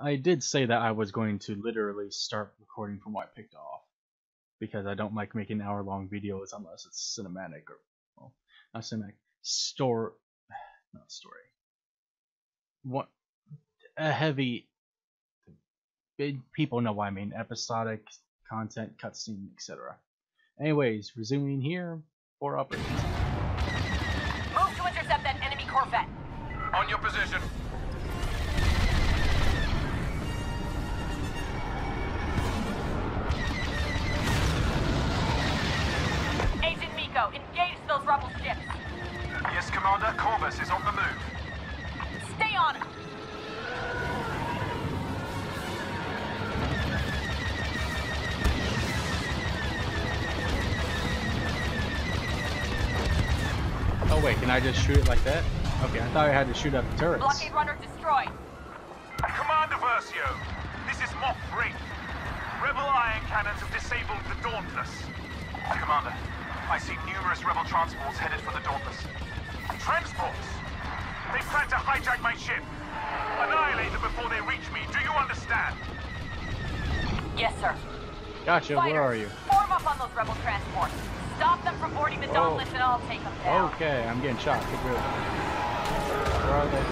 I did say that I was going to literally start recording from what I picked off. Because I don't like making hour long videos unless it's cinematic or, well, not cinematic, store, not story. What, a heavy, big, people know what I mean, episodic content, cutscene, etc. Anyways, resuming here, for operations. Move to intercept that enemy corvette. On your position. Agent engage those rebel ships. Yes, Commander. Corvus is on the move. Stay on it. Oh wait, can I just shoot it like that? Okay, I thought I had to shoot at the turrets. Blockade runner destroyed. Commander Versio, this is Moff 3. Rebel ion cannons have disabled the Dauntless. Commander, I see numerous rebel transports headed for the Dauntless. Transports? They plan to hijack my ship. Annihilate them before they reach me. Do you understand? Yes, sir. Gotcha, Fighters, where are you? Form up on those rebel transports. Stop them from boarding the Oh. Dauntless and I'll take them down. Okay, I'm getting shot. Get rid of them. Where are they?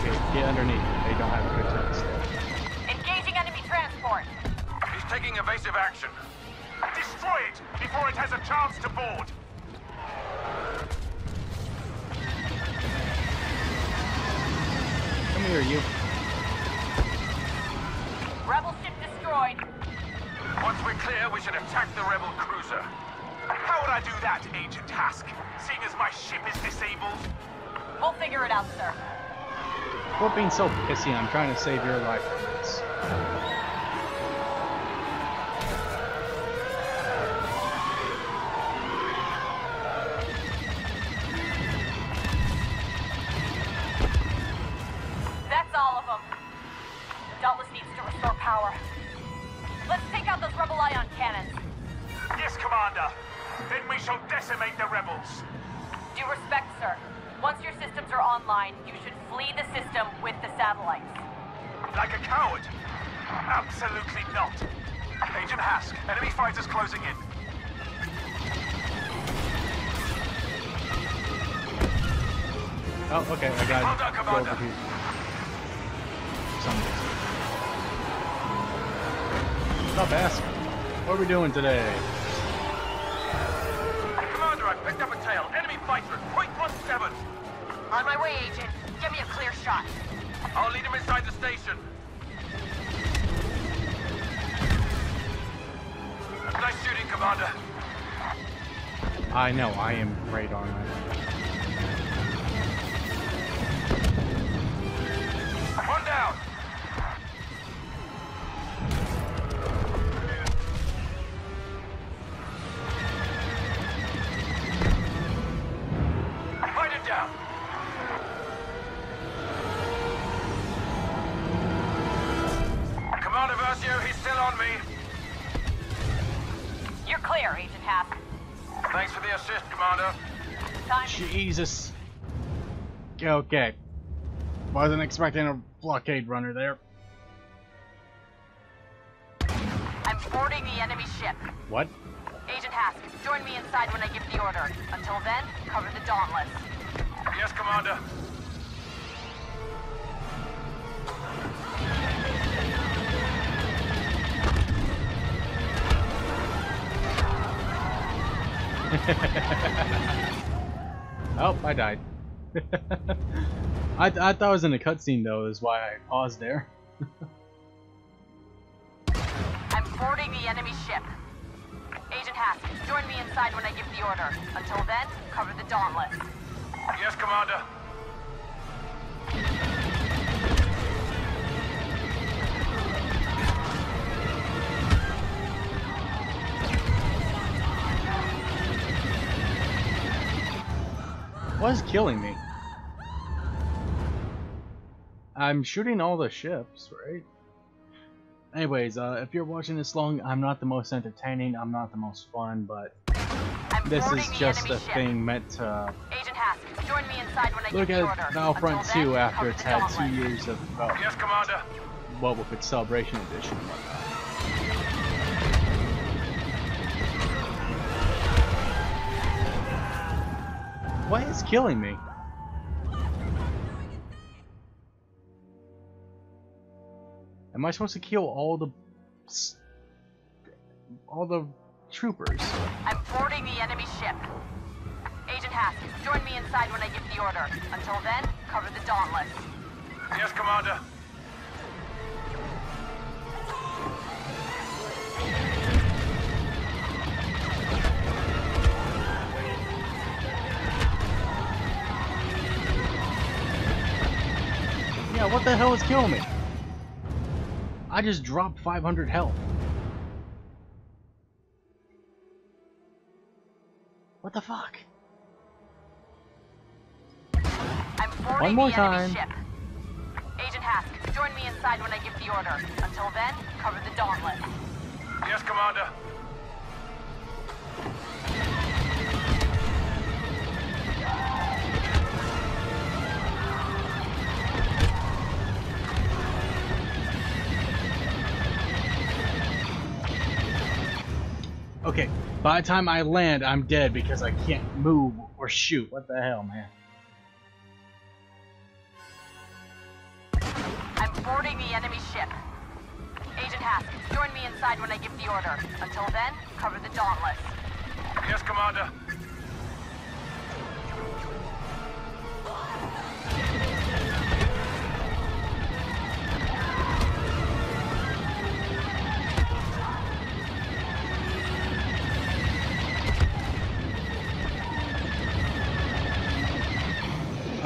Okay, get underneath. Taking evasive action. Destroy it before it has a chance to board. Come here, you. Rebel ship destroyed. Once we're clear, we should attack the rebel cruiser. How would I do that, Agent Hask, seeing as my ship is disabled? We'll figure it out, sir. Quit being so pissy. I'm trying to save your life from this. Power. Let's take out those rebel ion cannons. Yes, Commander. Then we shall decimate the rebels. Due respect, sir. Once your systems are online, you should flee the system with the satellites. Like a coward? Absolutely not. Agent Hask, enemy fighters closing in. Oh, okay, I got Hold on, it. Go Commander. over here. Some Stop asking. What are we doing today? Commander, I picked up a tail. Enemy fighter at point one seven. On my way, Agent. Give me a clear shot. I'll lead him inside the station. Nice shooting, Commander. I know, I am great on that. One down. Jesus. Okay. Wasn't expecting a blockade runner there. I'm boarding the enemy ship. What? Agent Hask, join me inside when I give the order. Until then, cover the Dauntless. Yes, Commander. Oh, I died. I, th I thought I was in a cutscene though, is why I paused there. I'm boarding the enemy ship. Agent Hask, join me inside when I give the order. Until then, cover the Dauntless. Yes, Commander. What's killing me? I'm shooting all the ships, right? Anyways, uh, if you're watching this long, I'm not the most entertaining, I'm not the most fun, but I'm this is just a ship. thing meant to Agent Hask, Hask, join me inside when I Look give the order. at Battlefront Until then, 2 after it's had two years of development. Yes, Commander. Well, with its Celebration Edition What is killing me? Am I supposed to kill all the all the troopers? I'm boarding the enemy ship. Agent Hask, join me inside when I give the order. Until then, cover the Dauntless. Yes, Commander. What the hell is killing me? I just dropped 500 health. What the fuck? I'm One more time. ship. Agent Hask, join me inside when I give the order. Until then, cover the Dauntless. Yes, Commander. Okay, by the time I land, I'm dead because I can't move or shoot. What the hell, man? I'm boarding the enemy ship. Agent Hask, join me inside when I give the order. Until then, cover the Dauntless. Yes, Commander.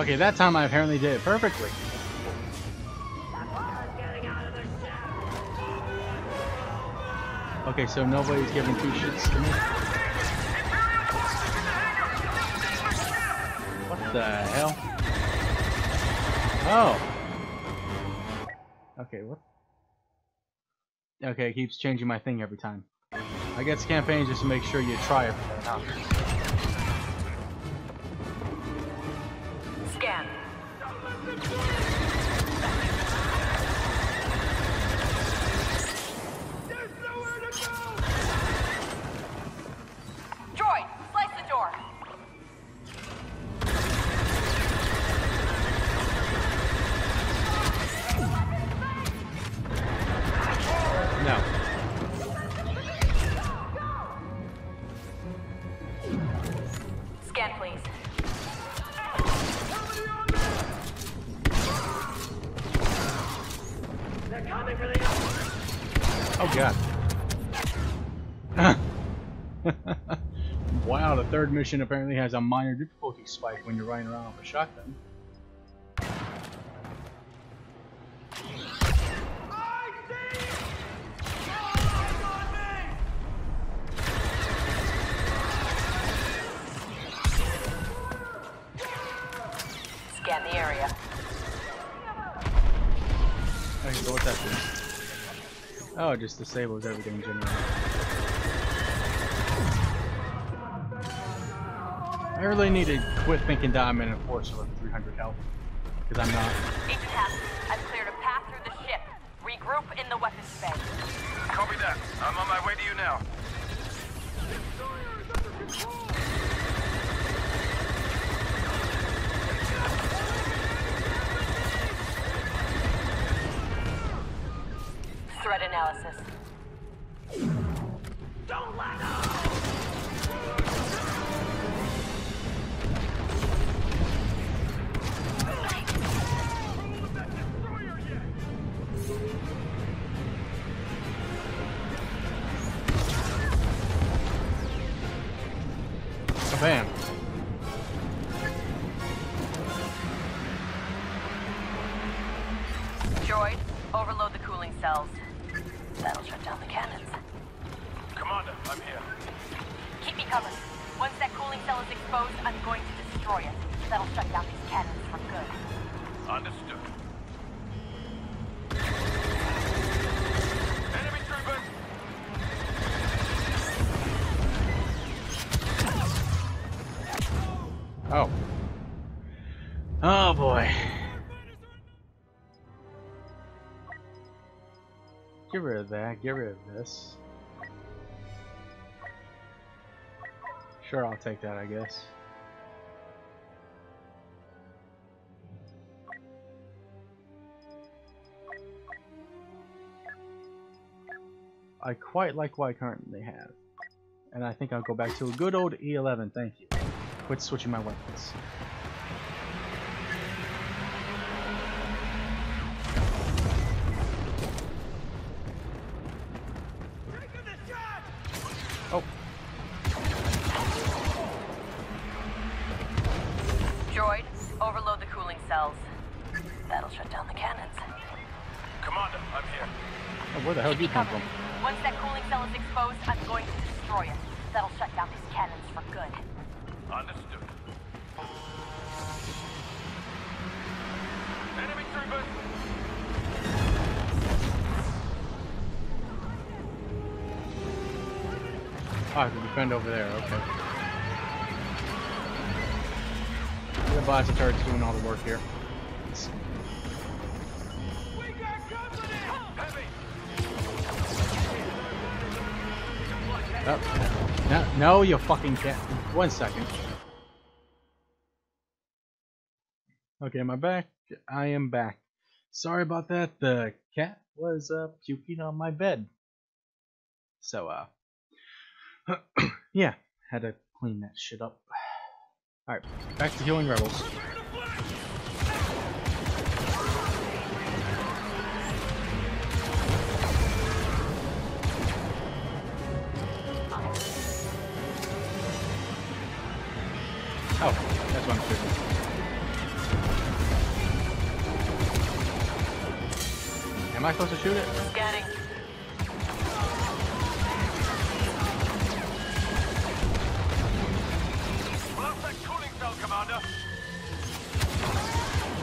Okay, that time I apparently did it perfectly. Okay, so nobody's giving two shits to me. What the hell? Oh. Okay, what? Okay, it keeps changing my thing every time. I guess campaign just to make sure you try everything Oh god. wow, the third mission apparently has a minor difficulty spike when you're riding around with a shotgun. Just disables everything generally. I really need to quit thinking that I'm an enforcer with 300 health. Because I'm not. Rid of that, get rid of this. Sure, I'll take that, I guess. I quite like what I currently have. And I think I'll go back to a good old E11, thank you. Quit switching my weapons. Cover. from? Once that cooling cell is exposed, I'm going to destroy it. That'll shut down these cannons for good. Understood. Enemy troopers! Ah, the defend over there, okay. The blaster turret's doing all the work here. No, you fucking can't. One second. Okay, am I back? I am back. Sorry about that. The cat was uh, puking on my bed. So, uh, yeah, had to clean that shit up. Alright, back to healing rebels. Oh, that's what I'm shooting. Am I supposed to shoot it? Scanning. Blast that cooling cell, Commander!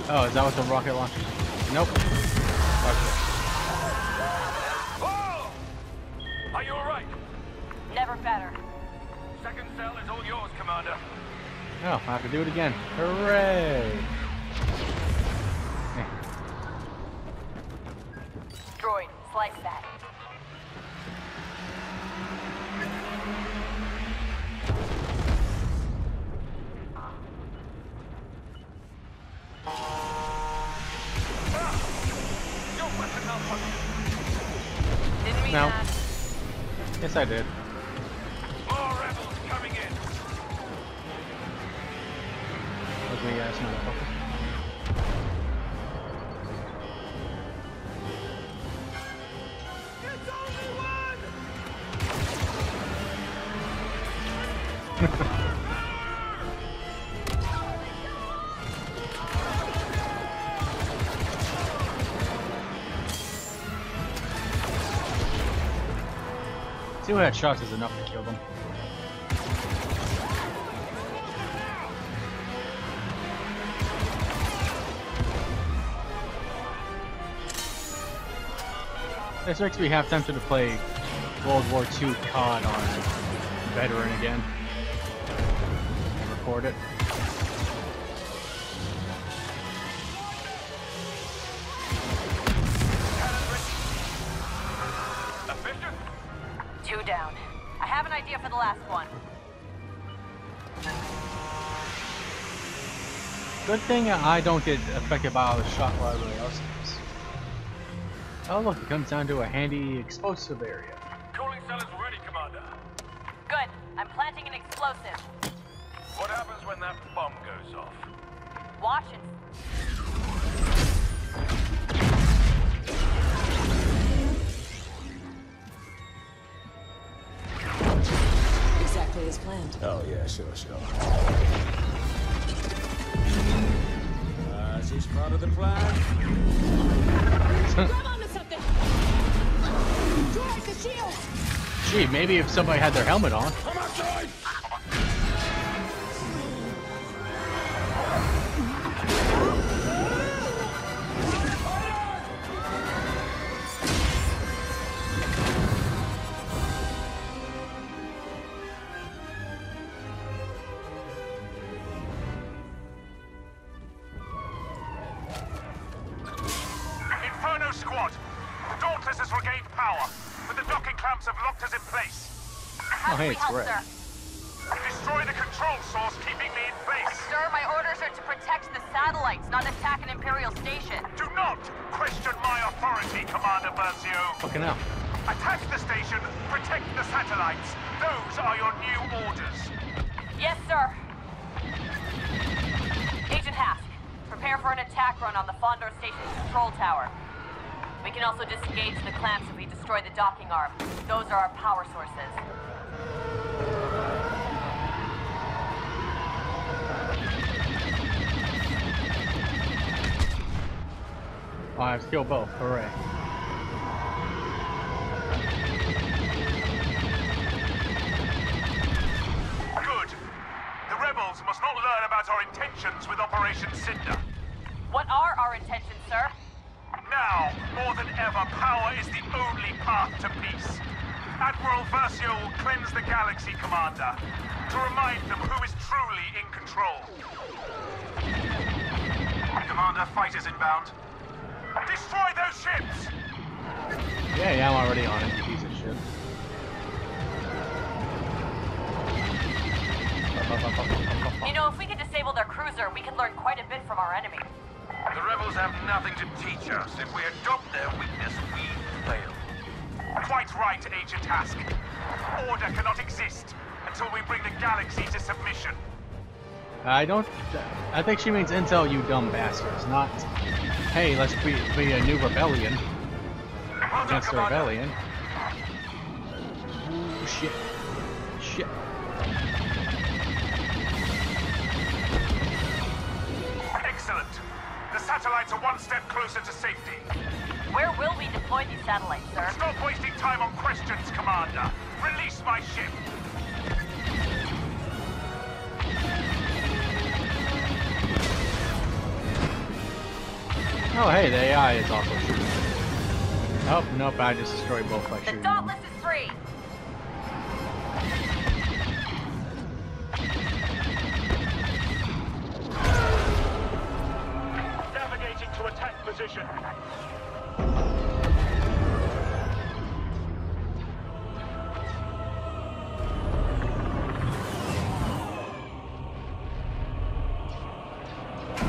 Oh, is that what the rocket launcher? Nope. Okay. Whoa! Are you alright? Never better. Second cell is all yours, Commander. Oh, I have to do it again. Hooray! Droid, slice that. Your weapon malfunction. Didn't mean No. Yes, I did. Two headshots is enough to kill them. This makes me half tempted to play World War II COD on Veteran again. Record it. The last one. Good thing I don't get affected by all the shot while everybody else does. Oh look, it comes down to a handy explosive area. Cooling cell is ready, Commander. Good. I'm planting an explosive. What happens when that bomb goes off? Watch it. Exactly as planned. Oh, yeah, sure, sure. Uh, is this part of the plan? Grab onto something! Droid, the shield! Gee, maybe if somebody had their helmet on. Come outside! power, hey, it's Red. sir? Oh, I have to kill both. Hooray. Good. The rebels must not learn about our intentions with Operation Cinder. What are our intentions, sir? Now, more than ever, power is the only path to peace. Admiral Versio will cleanse the galaxy, Commander, to remind them who is truly in control. Commander, fighters inbound. Destroy those ships! Yeah, yeah, I'm already on it. you Piece of shit. You know, if we could disable their cruiser, we could learn quite a bit from our enemy. The rebels have nothing to teach us. If we adopt their weakness, we fail. Quite right, Agent Hask. Order cannot exist until we bring the galaxy to submission. I don't. I think she means intel, you dumb bastards, not. Hey, let's be, be a new rebellion against the rebellion. Ooh, shit. Shit. Excellent. The satellites are one step closer to safety. Where will we deploy these satellites, sir? Stop wasting time on questions, Commander. Oh, hey, the AI is also shooting. Oh, nope, I just destroyed both by The shooting. them. Dauntless is free! Navigating to attack position.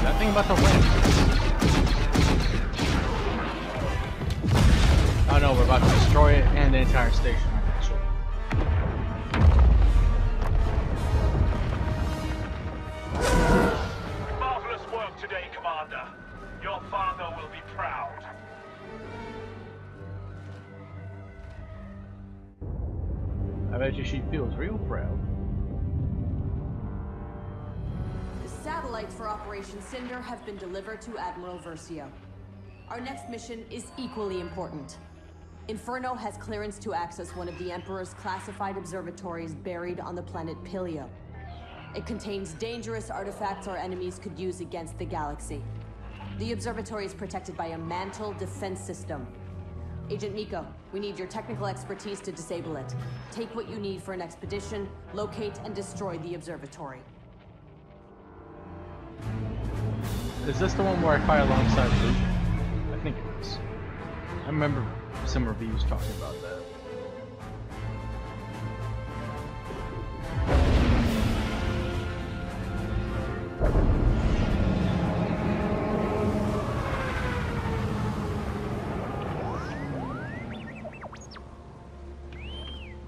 That thing about to been delivered to Admiral Versio. Our next mission is equally important. Inferno has clearance to access one of the Emperor's classified observatories buried on the planet Pillio. It contains dangerous artifacts our enemies could use against the galaxy. The observatory is protected by a mantle defense system. Agent Meeko, we need your technical expertise to disable it. Take what you need for an expedition, locate and destroy the observatory. Is this the one where I fight alongside Luke? I think it is. I remember some reviews talking about that.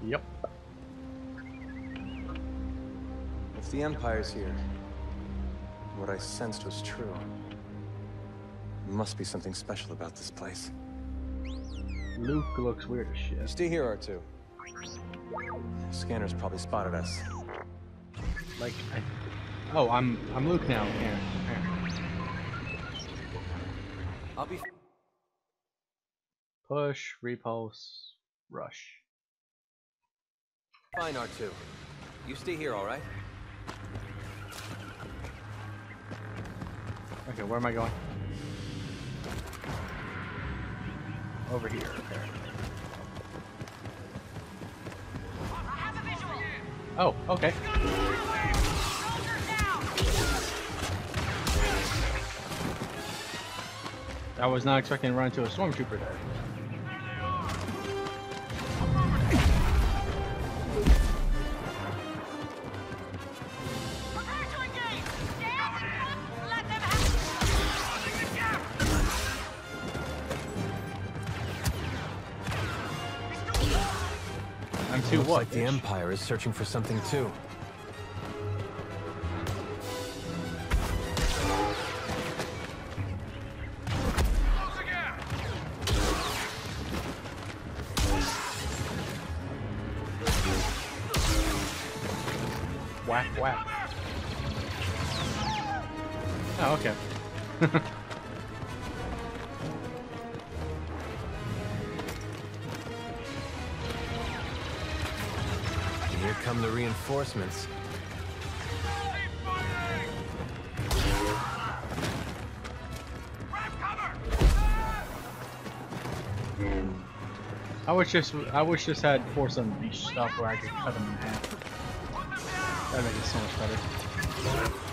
Yep. If the Empire's here, what I sensed was true. There must be something special about this place. Luke looks weird as shit. Stay here, R2. Scanners probably spotted us. Like, I, oh, I'm I'm Luke now. Yeah, yeah. I'll be. Push, repulse, rush. Fine, R2. You stay here, all Okay, where am I going? Over here. Oh, okay. I was not expecting to run into a stormtrooper there. What? like the? Empire is searching for something too. Whack whack. Oh, okay. come the reinforcements. I wish this I wish this had force unleashed stuff where I could cut them in half. That'd make it so much better.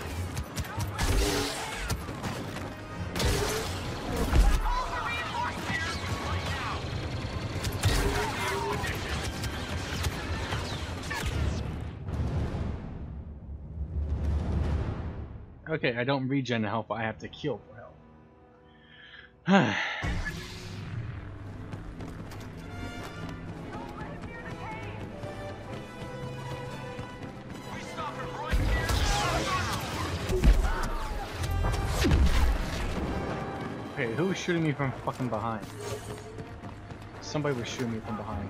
Okay, I don't regen the health, I have to kill for health. Okay, who was shooting me from fucking behind? Somebody was shooting me from behind.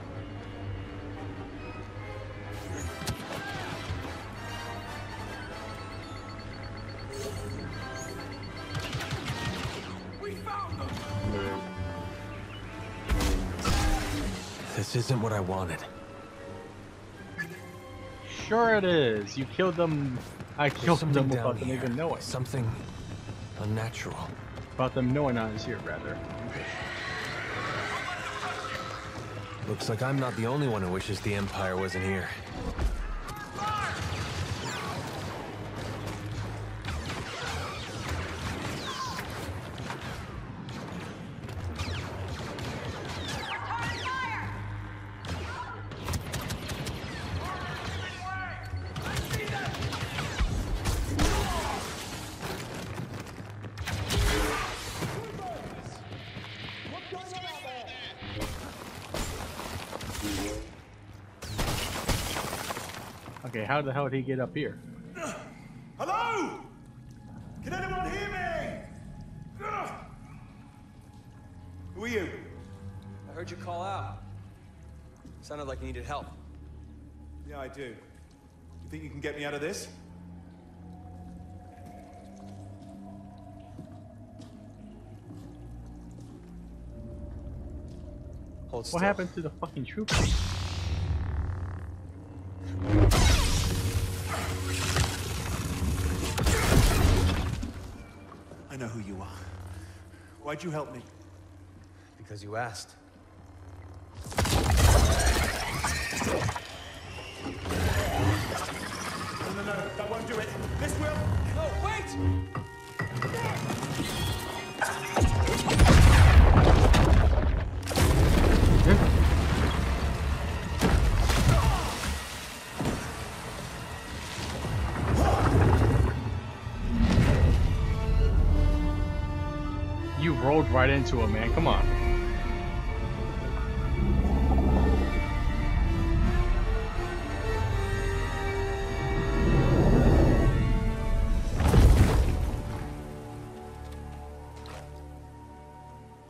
Isn't what I wanted. Sure it is. You killed them. I killed them without them here. even knowing. Something unnatural. About them knowing I was here, rather. Looks like I'm not the only one who wishes the Empire wasn't here. Okay, how the hell did he get up here? Hello? Can anyone hear me? Who are you? I heard you call out. Sounded like you needed help. Yeah, I do. You think you can get me out of this? Hold What still. happened to the fucking trooper? Why'd you help me? Because you asked. Right into him, man. Come on.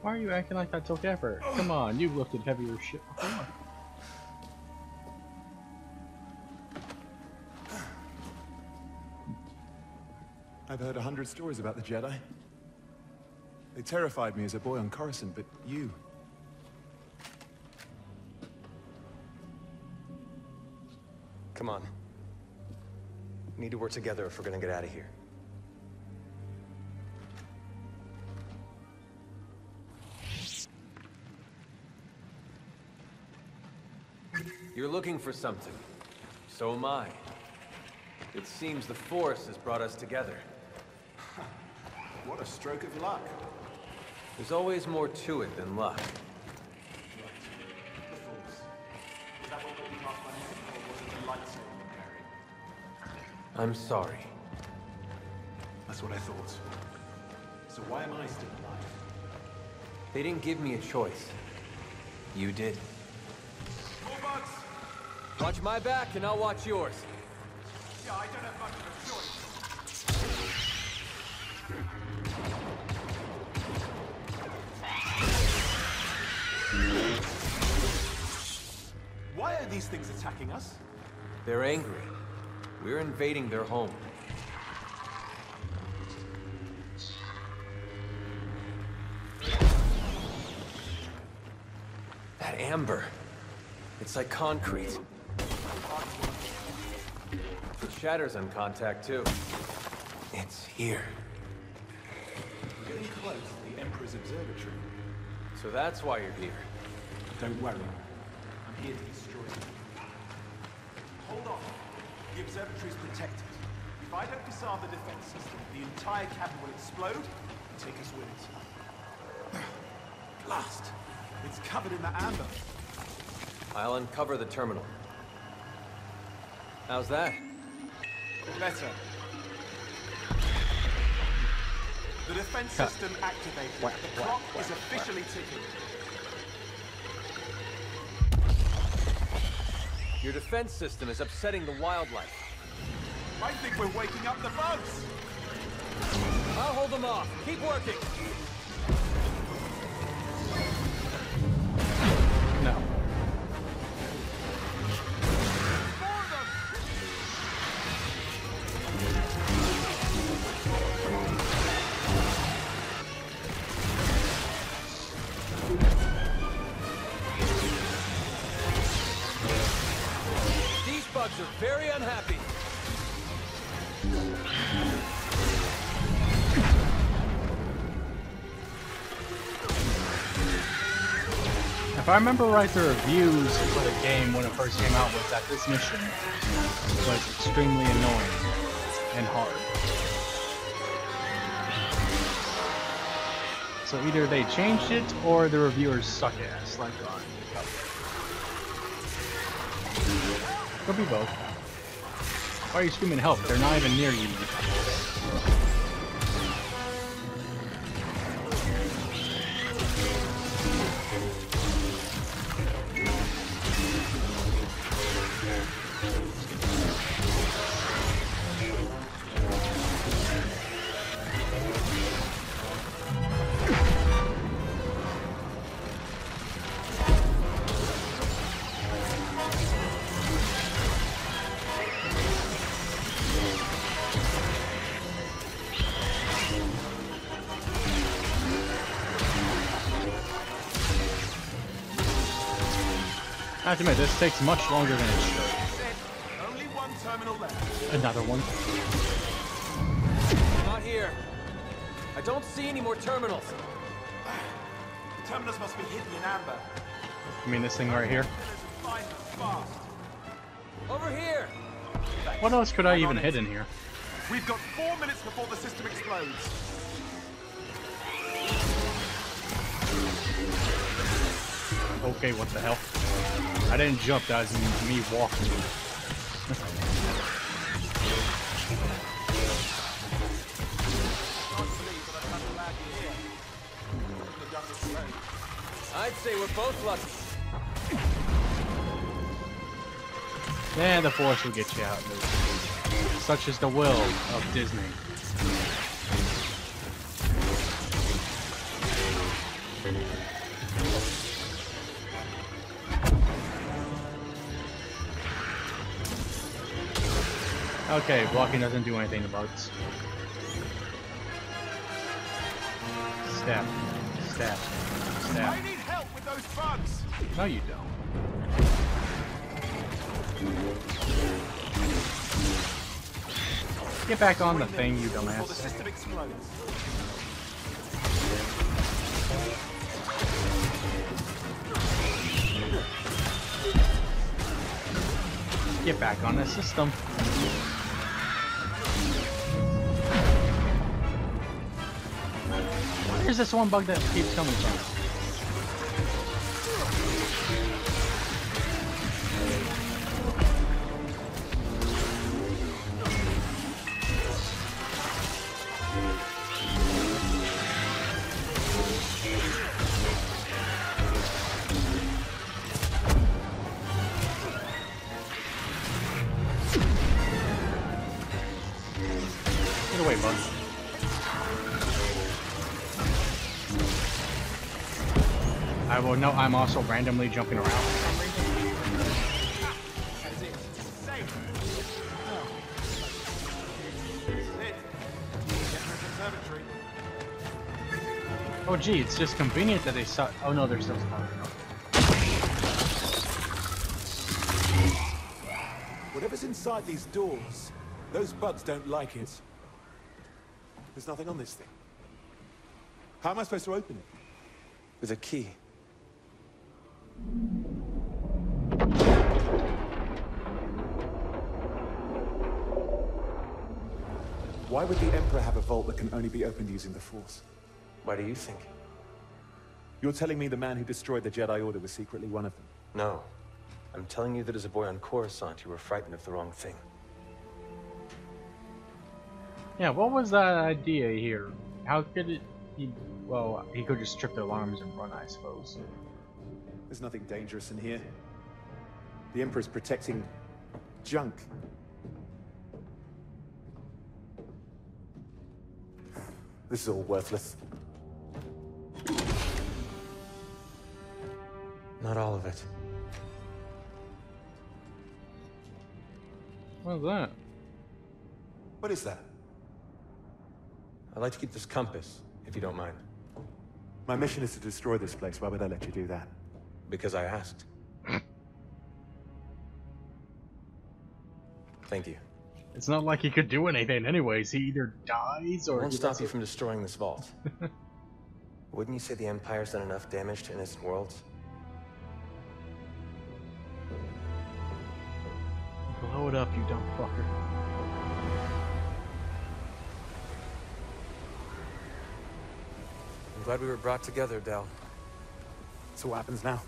Why are you acting like that took effort? Come on, you've lifted heavier shit before. I've heard a hundred stories about the Jedi. They terrified me as a boy on Coruscant, but you... Come on. We need to work together if we're gonna get out of here. You're looking for something. So am I. It seems the Force has brought us together. What a stroke of luck. There's always more to it than luck. The Force. Is that what got you past my name, or was it the lightsaber you're carrying? I'm sorry. That's what I thought. So why am I still alive? They didn't give me a choice. You did. Watch my back and I'll watch yours. Yeah, I don't have much these things attacking us? They're angry. We're invading their home. That amber. It's like concrete. It shatters on contact, too. It's here. Close to the Emperor's observatory. So that's why you're here. Don't worry. I'm here to destroy it. Hold on. The observatory is protected. If I don't disarm the defense system, the entire cabin will explode and take us with it. Blast! It's covered in the amber. I'll uncover the terminal. How's that? Better. The defense system activated. The clock is officially ticking. Your defense system is upsetting the wildlife. I think we're waking up the bugs. I'll hold them off. Keep working. If I remember right, the reviews for the game when it first came out was that this mission was extremely annoying and hard. So either they changed it or the reviewers suck ass, like on Could be both. Why are you screaming help? They're not even near you. Have to admit, this takes much longer than it should. Only one terminal left. Another one. Not here. I don't see any more terminals. The terminals must be hidden in amber. I mean, this thing right here. Find them fast. Over here. What else could I even hit in here? We've got four minutes before the system explodes. Okay, what the hell? I didn't jump, that was me walking. I'd say we're both lucky. Yeah, the force will get you out. Such is the will of Disney. Okay, blocking doesn't do anything to bugs. Stab. Stab. I need help with those bugs. No, you don't. Get back on the thing, you the dumbass. system explodes. Get back on the system. Where's this one bug that keeps coming from? Know I'm also randomly jumping around. Oh. Gee, it's just convenient that they saw. Oh no, they're still spawning. Whatever's inside these doors, those bugs don't like it. There's nothing on this thing. How am I supposed to open it? With a key. Why would the Emperor have a vault that can only be opened using the Force? Why do you think? You're telling me the man who destroyed the Jedi Order was secretly one of them? No. I'm telling you that as a boy on Coruscant, you were frightened of the wrong thing. Yeah, what was that idea here? How could it? He, well, he could just trip the alarms and run, I suppose. There's nothing dangerous in here. The Emperor's protecting junk. This is all worthless. Not all of it. What's that? What is that? I'd like to keep this compass, if you don't mind. My mission is to destroy this place. Why would I let you do that? Because I asked. Thank you. It's not like he could do anything, anyways. He either dies I or won't stop you from destroying this vault. Wouldn't you say the Empire's done enough damage to innocent worlds? Blow it up, you dumb fucker. I'm glad we were brought together, Del. So what happens now?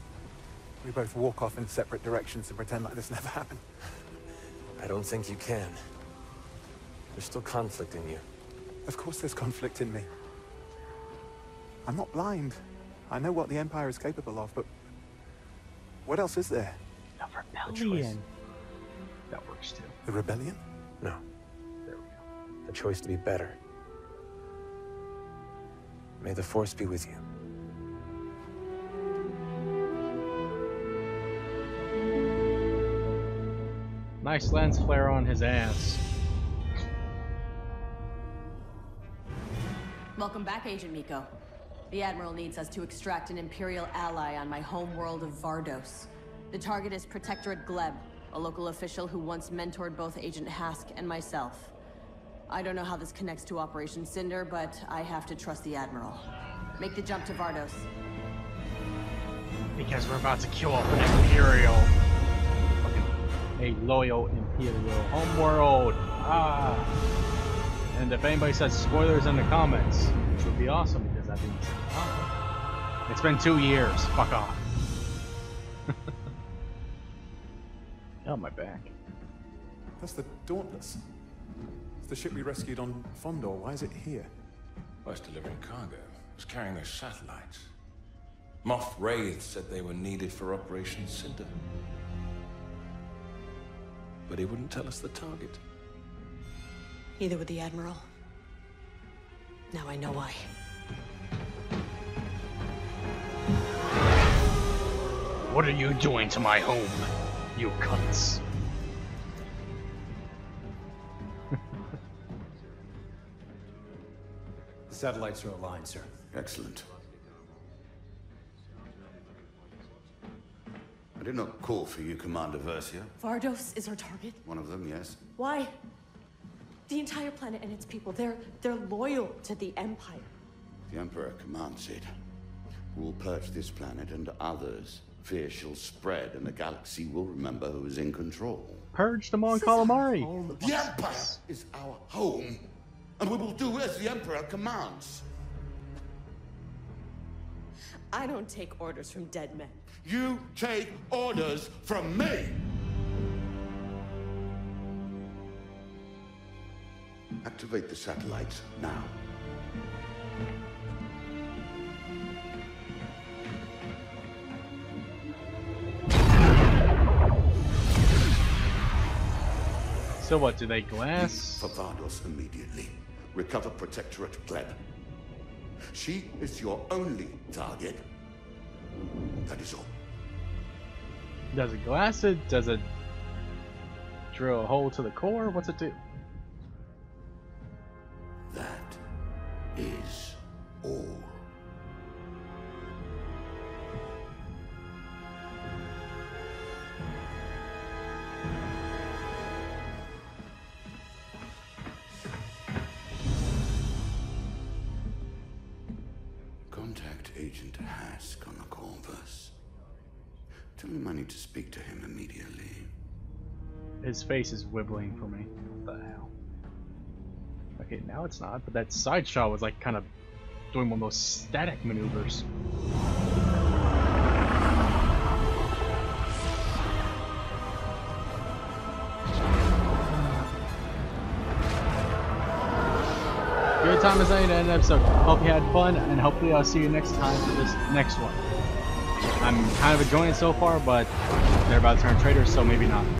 We both walk off in separate directions and pretend like this never happened. I don't think you can. There's still conflict in you. Of course there's conflict in me. I'm not blind. I know what the Empire is capable of, but what else is there? The choice. rebellion. That works too. The rebellion? No. There we go. The choice to be better. May the Force be with you. Nice lens flare on his ass. Welcome back, Agent Meeko. The Admiral needs us to extract an Imperial ally on my home world of Vardos. The target is Protectorate Gleb, a local official who once mentored both Agent Hask and myself. I don't know how this connects to Operation Cinder, but I have to trust the Admiral. Make the jump to Vardos. Because we're about to kill off an Imperial. Fucking a loyal Imperial homeworld. Ah. And if anybody says spoilers in the comments, which would be awesome because that means oh, it's been two years. Fuck off. oh my back. That's the Dauntless. It's the ship we rescued on Fondor. Why is it here? Was delivering cargo. Was carrying those satellites. Moff Raythe said they were needed for Operation Cinder. But he wouldn't tell us the target. Neither would the Admiral. Now I know why. What are you doing to my home, you cunts? The satellites are aligned, sir. Excellent. I did not call for you, Commander Versio. Vardos is our target? One of them, yes. Why? The entire planet and its people, they're they're loyal to the Empire. The Emperor commands it. We will purge this planet and others. Fear shall spread, and the galaxy will remember who is in control. Purge them on calamari. The Empire is our home, and we will do as the Emperor commands. I don't take orders from dead men. You take orders from me! Activate the satellites now. So what? Do they glass? For Vardos immediately. recover Protectorate Gleb. She is your only target. That is all. Does it glass it? Does it drill a hole to the core? What's it do? His face is wibbling for me. What the hell? Okay, now it's not, but that side shot was like kind of doing one of those static maneuvers. Good time as any to end an episode. Hope you had fun, and hopefully I'll see you next time for this next one. I'm kind of enjoying it so far, but they're about to turn traitors, so maybe not.